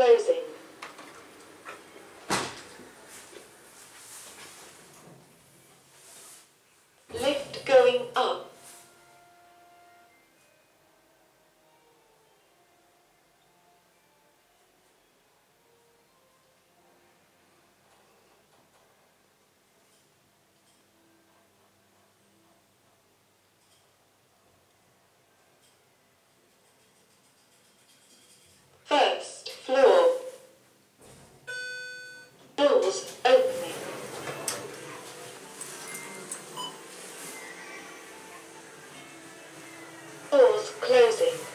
closing. Closing.